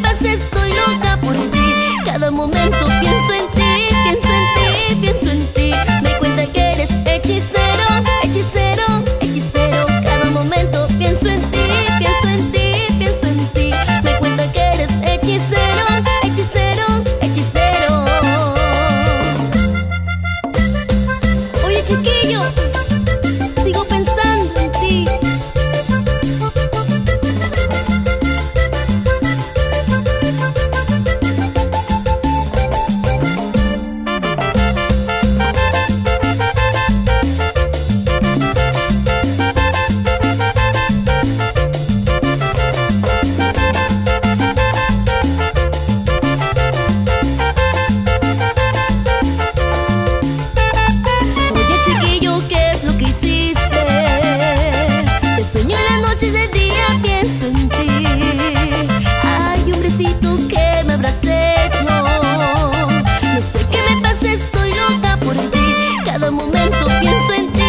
sepas estoy loca por ti. Cada momento pienso en ti, pienso en ti, pienso en ti. pienso en.